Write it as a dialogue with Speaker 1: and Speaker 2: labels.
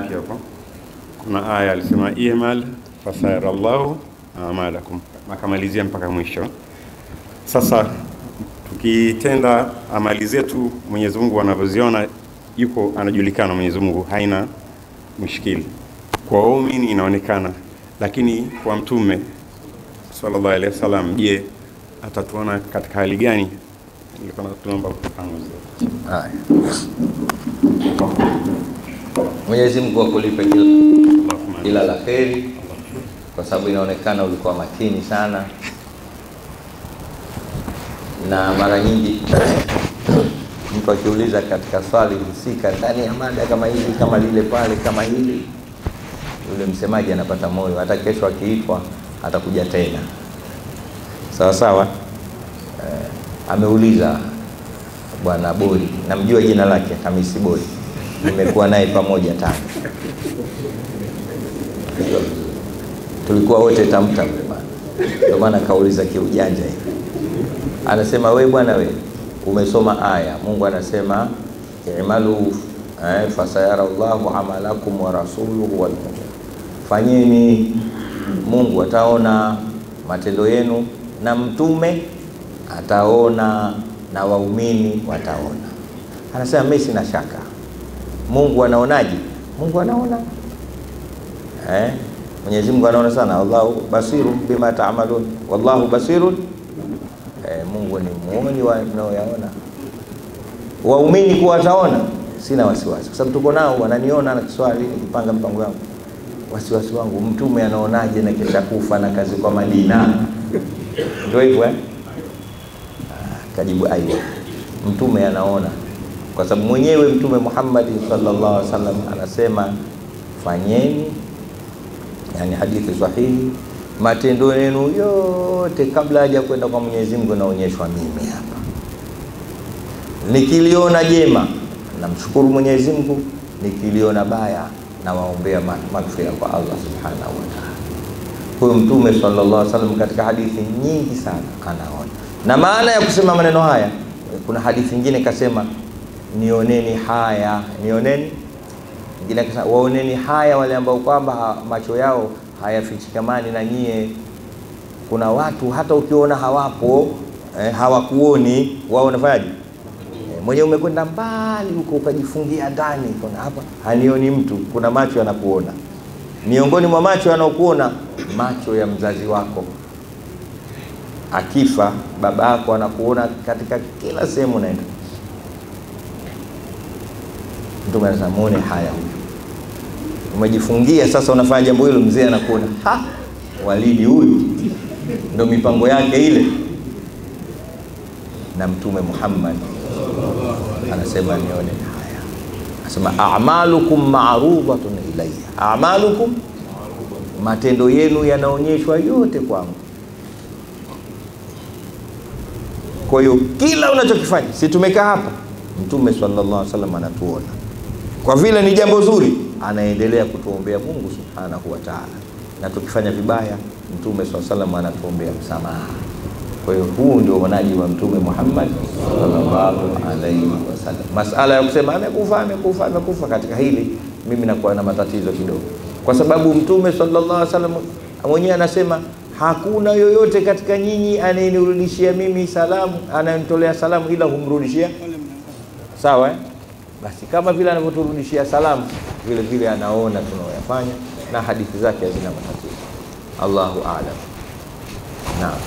Speaker 1: hapo kuna aya alisema imal fasara Allahu amalakum, akamalizia mpaka mwisho. Sasa tukitenda amali zetu Mwenyezi Mungu anavyoziona, yuko anajulikana Mwenyezi Mungu, haina mushkili. Kwa waumini inaonekana, lakini kwa mtume sallallahu alaihi wasallam, je, atatuona katika hali gani? Tunaomba ufafanuzi.
Speaker 2: Mwenyezi Mungu akulipe kila, kila la heri, kwa sababu inaonekana ulikuwa makini sana, na mara nyingi mtu akiuliza katika swali husika ndani ya mada kama hili kama lile pale kama hili, yule msemaji anapata moyo, hata kesho akiitwa atakuja tena. Sawa sawa. Eh, ameuliza bwana Bori, namjua jina lake Hamisi Bori, nimekuwa naye pamoja tano tulikuwa wote tamtam ndio maana kauliza kiujanja hivi. Anasema we bwana, we umesoma aya, Mungu anasema imalu eh, fasayara llahu amalakum wa rasuluhu wal mu'minun, fanyeni, Mungu ataona matendo yenu na mtume ataona na waumini wataona. Anasema mimi sina shaka, Mungu anaonaje? Mungu anaona eh? Mwenyezi Mungu anaona sana, Allahu basirun bima taamalun, wallahu basirun eh, Mungu ni muoni wa mnaoyaona. Waumini kuwa wataona, sina wasiwasi, kwa sababu tuko nao, wananiona na kiswali nikipanga mpango yangu. Wasiwasi wangu mtume anaonaje na kisha kufa na kazi kwa Madina? Ndio hivyo eh? Kajibu aibu. mtume anaona, kwa sababu mwenyewe Mtume Muhammad sallallahu alaihi wasallam anasema fanyeni, yani hadithi sahihi, matendo yenu yote kabla haja kwenda kwa Mwenyezi Mungu naonyeshwa mimi hapa. Nikiliona jema namshukuru Mwenyezi Mungu, nikiliona baya nawaombea maghfira kwa Allah subhanahu wa ta'ala. Huyo Mtume sallallahu alaihi wasallam katika hadithi nyingi sana anaona na maana ya kusema maneno haya, kuna hadithi nyingine kasema, nioneni haya, nioneni kisa, waoneni haya wale ambao kwamba macho yao hayafichikamani na nyie. Kuna watu hata ukiona hawapo eh, hawakuoni wao, unafanyaje? Eh, mwenyewe umekwenda mbali huko ukajifungia ndani, kuna hapa hanioni mtu, kuna macho yanakuona. Miongoni mwa macho yanaokuona, macho ya mzazi wako akifa baba yako anakuona katika kila sehemu unaenda. Mtume anasema muone haya, umejifungia sasa, unafanya jambo hilo, mzee anakuona, ha, walidi huyu, ndo mipango yake ile. Na Mtume Muhammad anasema nione haya, anasema a'malukum ma'rudatun ilayya, a'malukum, matendo yenu yanaonyeshwa yote kwangu. Kwa hiyo kila unachokifanya, si tumekaa hapa, Mtume sallallahu alaihi wasallam anatuona, kwa vile ni jambo zuri, anaendelea kutuombea Mungu subhanahu wa ta'ala, na tukifanya vibaya, Mtume swalla salam anatuombea msamaha. Kwa hiyo huu ndio uonaji wa Mtume Muhammad sallallahu alaihi wasallam. Masala ya kusema amekufa amekufa amekufa, katika hili mimi nakuwa na matatizo kidogo, kwa sababu Mtume sallallahu alaihi wasallam mwenyewe anasema hakuna yoyote katika nyinyi anayenirudishia mimi salamu, anayenitolea salamu ila humrudishia sawa eh? Basi kama vile anavyoturudishia salamu, vile vile anaona tunaoyafanya, na hadithi zake hazina matatizo. Allahu aalam. Naam.